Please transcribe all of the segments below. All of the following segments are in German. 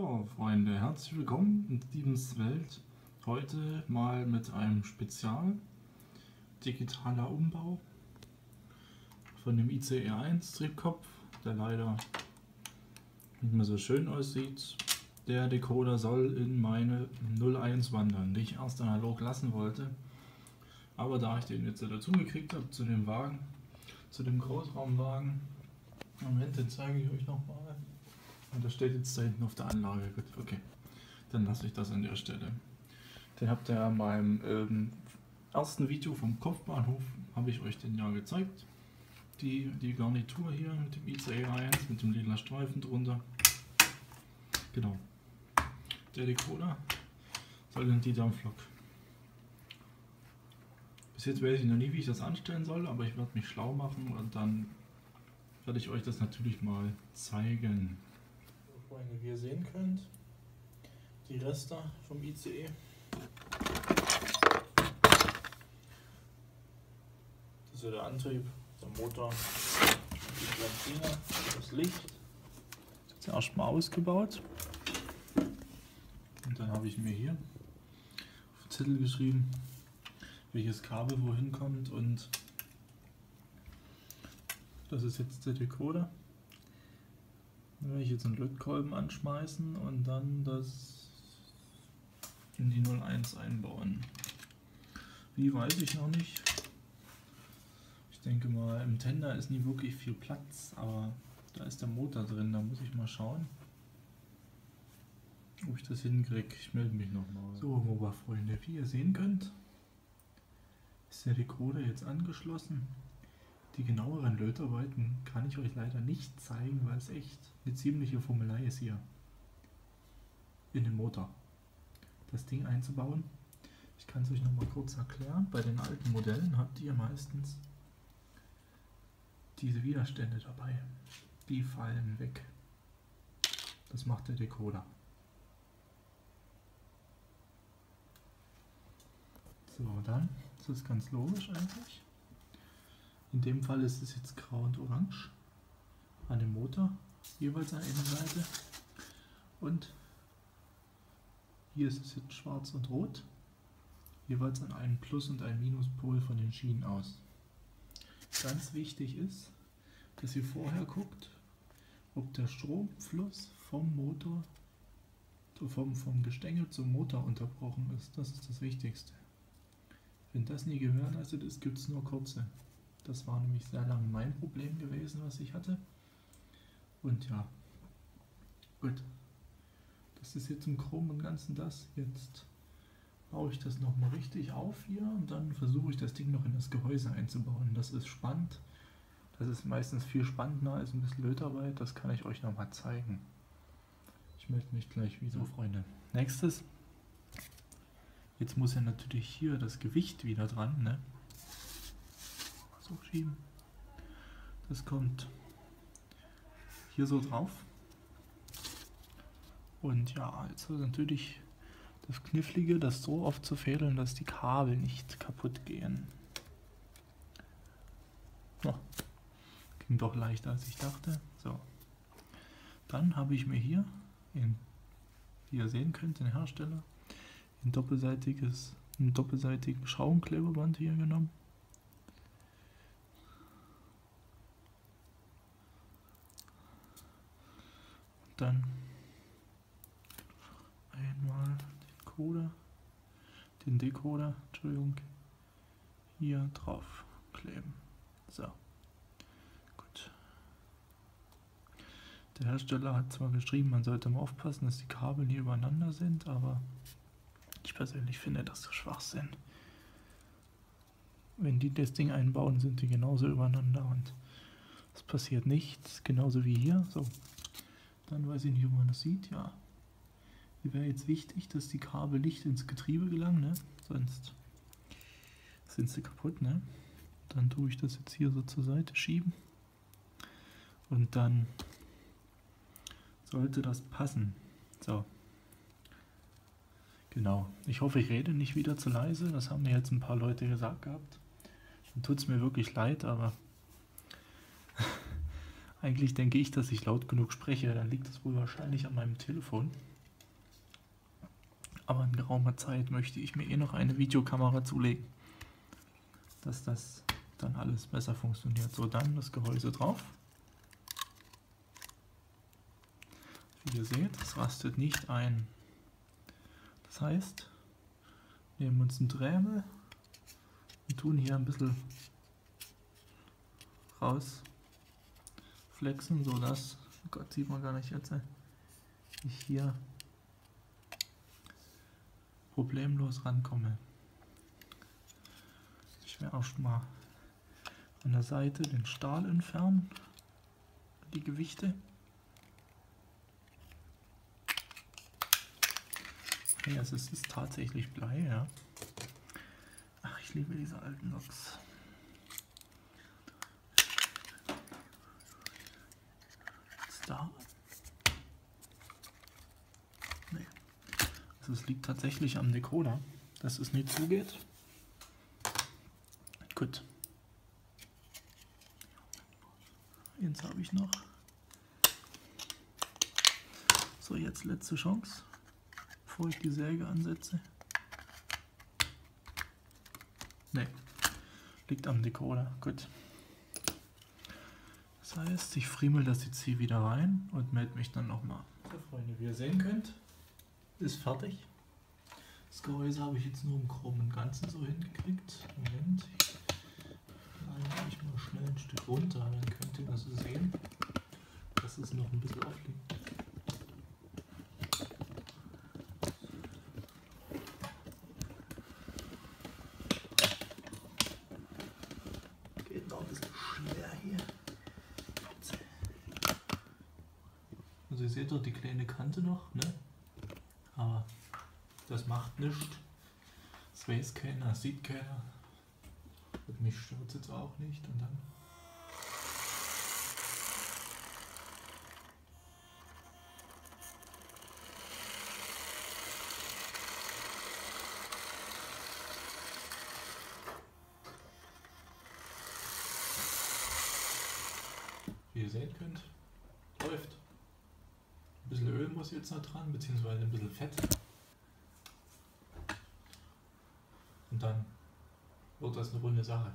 Freunde, herzlich willkommen in Stevens Welt. Heute mal mit einem Spezial digitaler Umbau von dem ICE 1 Triebkopf, der leider nicht mehr so schön aussieht. Der Decoder soll in meine 01 wandern, die ich erst analog lassen wollte. Aber da ich den jetzt dazu gekriegt habe zu dem Wagen, zu dem Großraumwagen, Moment, den zeige ich euch nochmal. Und das steht jetzt da hinten auf der Anlage. Gut, okay. Dann lasse ich das an der Stelle. Den habt ihr in meinem ähm, ersten Video vom Kopfbahnhof, habe ich euch den ja gezeigt. Die, die Garnitur hier mit dem ICE 1, mit dem lila Streifen drunter. Genau. Der Decoder soll in die Dampflok. Bis jetzt weiß ich noch nie, wie ich das anstellen soll, aber ich werde mich schlau machen und dann werde ich euch das natürlich mal zeigen. Freunde, wie ihr sehen könnt, die Reste vom ICE. Das ist der Antrieb, der Motor, die Platine, das Licht. Das ist erstmal ausgebaut. Und dann habe ich mir hier auf den Zettel geschrieben, welches Kabel wohin kommt und das ist jetzt der Decoder. Dann werde ich jetzt einen Lötkolben anschmeißen und dann das in die 01 einbauen. Wie weiß ich noch nicht. Ich denke mal, im Tender ist nie wirklich viel Platz, aber da ist der Motor drin, da muss ich mal schauen, ob ich das hinkriege. Ich melde mich nochmal. So, MOBA-Freunde, wie ihr sehen könnt, ist der Decoder jetzt angeschlossen. Die genaueren Lötarbeiten kann ich euch leider nicht zeigen, weil es echt eine ziemliche Formelei ist hier in den Motor das Ding einzubauen. Ich kann es euch noch mal kurz erklären. Bei den alten Modellen habt ihr meistens diese Widerstände dabei. Die fallen weg. Das macht der Decoder. So, dann ist das ganz logisch eigentlich. In dem Fall ist es jetzt grau und orange an dem Motor, jeweils an einer Seite. Und hier ist es jetzt schwarz und rot, jeweils an einen Plus- und einen Minuspol von den Schienen aus. Ganz wichtig ist, dass ihr vorher guckt, ob der Stromfluss vom Motor, vom, vom Gestänge zum Motor unterbrochen ist. Das ist das Wichtigste. Wenn das nie gewährleistet ist, gibt es nur kurze. Das war nämlich sehr lange mein Problem gewesen, was ich hatte. Und ja, gut. Das ist jetzt im Groben und Ganzen das. Jetzt baue ich das nochmal richtig auf hier und dann versuche ich das Ding noch in das Gehäuse einzubauen. Das ist spannend. Das ist meistens viel spannender als ein bisschen Lötarbeit. Das kann ich euch nochmal zeigen. Ich melde mich gleich wieder, Freunde. Nächstes. Jetzt muss ja natürlich hier das Gewicht wieder dran. Ne? So schieben. Das kommt hier so drauf. Und ja, jetzt ist natürlich das Knifflige, das so oft zu fädeln, dass die Kabel nicht kaputt gehen. Oh, ging doch leichter als ich dachte. So. Dann habe ich mir hier, in, wie ihr sehen könnt, den Hersteller, ein doppelseitiges, einen doppelseitigen Schaumklebeband hier genommen. Dann einmal den Coder, den Decoder, Entschuldigung, hier drauf kleben. So. Der Hersteller hat zwar geschrieben, man sollte mal aufpassen, dass die Kabel nie übereinander sind, aber ich persönlich finde das so Schwachsinn. Wenn die das Ding einbauen, sind die genauso übereinander und es passiert nichts, genauso wie hier. So, dann weiß ich nicht, ob man das sieht. Ja. Hier wäre jetzt wichtig, dass die Kabel nicht ins Getriebe gelangen, ne? sonst sind sie kaputt. Ne? Dann tue ich das jetzt hier so zur Seite schieben. Und dann sollte das passen. So. Genau. Ich hoffe, ich rede nicht wieder zu leise. Das haben mir jetzt ein paar Leute gesagt gehabt. Dann tut es mir wirklich leid, aber eigentlich denke ich, dass ich laut genug spreche. Dann liegt das wohl wahrscheinlich an meinem Telefon. aber in geraumer Zeit möchte ich mir eh noch eine Videokamera zulegen, dass das dann alles besser funktioniert. So, dann das Gehäuse drauf. Wie ihr seht, es rastet nicht ein. Das heißt, nehmen uns einen Dremel und tun hier ein bisschen raus flexen, so dass, oh Gott, sieht man gar nicht jetzt, ich hier problemlos rankomme. Ich werde auch mal an der Seite den Stahl entfernen, die Gewichte. Also es ist tatsächlich Blei, ja. Ach, ich liebe diese alten Loks. Da? Nee. Also es liegt tatsächlich am Decoder, dass es nicht zugeht. Gut. Eins habe ich noch. So, jetzt letzte Chance bevor ich die Säge ansetze? Ne, liegt am Decoder. Gut. Das heißt, ich friemel das jetzt hier wieder rein und melde mich dann nochmal. So Freunde, wie ihr sehen könnt, ist fertig. Das Gehäuse habe ich jetzt nur im groben Ganzen so hingekriegt. Moment, ich mal schnell ein Stück runter, dann könnt ihr das sehen, dass es noch ein bisschen aufliegt. Ihr seht dort die kleine Kante noch, ne? Aber das macht nichts. Das weiß keiner, sieht keiner. Und mich stört es jetzt auch nicht. Und dann wie ihr sehen könnt, läuft bisschen Öl muss jetzt noch dran, beziehungsweise ein bisschen Fett. Und dann wird das eine runde Sache.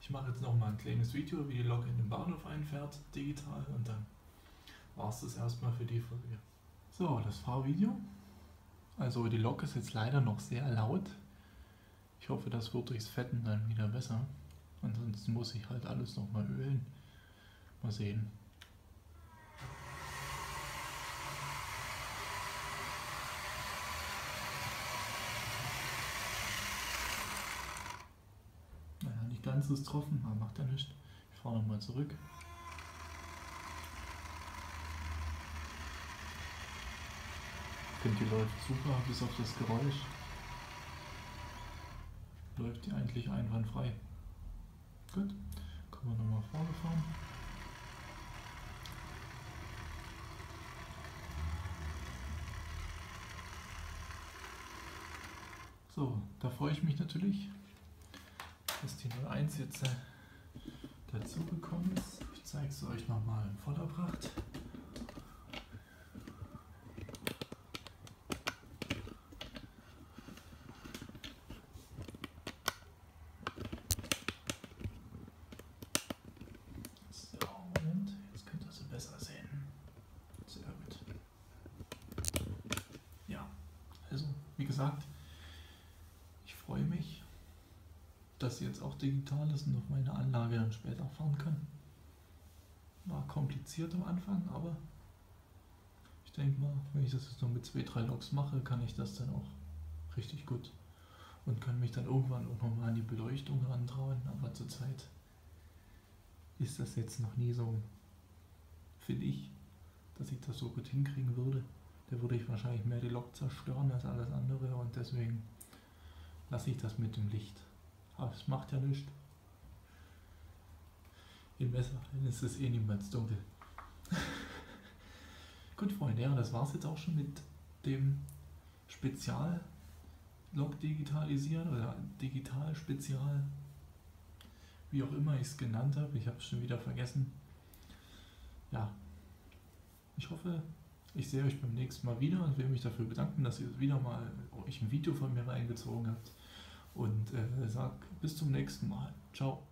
Ich mache jetzt noch mal ein kleines Video, wie die Lok in den Bahnhof einfährt, digital, und dann war es das erstmal für die Folge. So, das Fahrvideo. Also die Lok ist jetzt leider noch sehr laut. Ich hoffe, das wird durchs Fetten dann wieder besser. Ansonsten muss ich halt alles nochmal ölen. Mal sehen. Ist getroffen, aber macht ja nichts. Ich fahre nochmal zurück. Ich finde, die läuft super, bis auf das Geräusch. Läuft die eigentlich einwandfrei. Gut, können wir nochmal vorne fahren. So, da freue ich mich natürlich dass die 01 jetzt äh, dazugekommen ist. Ich zeige es euch nochmal in voller Pracht. So, Moment, jetzt könnt ihr sie besser sehen. Sehr gut. Ja, also wie gesagt, sie jetzt auch digital ist und auf meine Anlage dann später fahren kann. War kompliziert am Anfang, aber ich denke mal, wenn ich das jetzt noch mit zwei, drei Loks mache, kann ich das dann auch richtig gut und kann mich dann irgendwann auch nochmal an die Beleuchtung rantrauen, aber zurzeit ist das jetzt noch nie so, finde ich, dass ich das so gut hinkriegen würde. Da würde ich wahrscheinlich mehr die Lok zerstören als alles andere und deswegen lasse ich das mit dem Licht. Aber es macht ja nichts. Im Messerhallen ist es eh niemals dunkel. Gut, Freunde, ja, das war es jetzt auch schon mit dem Spezial Log digitalisieren oder digital spezial, wie auch immer ich es genannt habe. Ich habe es schon wieder vergessen. Ja, ich hoffe, ich sehe euch beim nächsten Mal wieder und will mich dafür bedanken, dass ihr wieder mal euch ein Video von mir reingezogen habt. Und äh, sag bis zum nächsten Mal. Ciao.